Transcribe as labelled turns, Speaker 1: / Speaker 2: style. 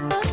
Speaker 1: Bye.